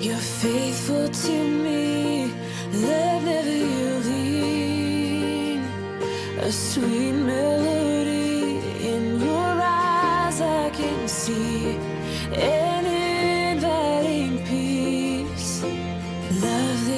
you're faithful to me. Love never yielding, a sweet melody in your eyes I can see. An inviting peace, love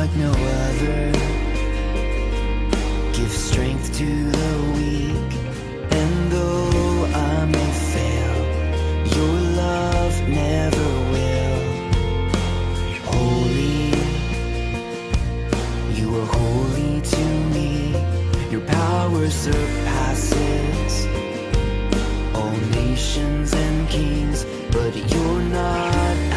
like no other. Give strength to the weak. And though I may fail, your love never will. Holy, you are holy to me. Your power surpasses all nations and kings, but you're not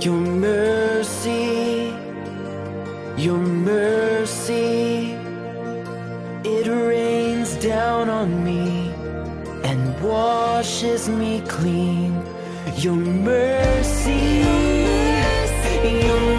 Your mercy, your mercy, it rains down on me and washes me clean. Your mercy, your mercy.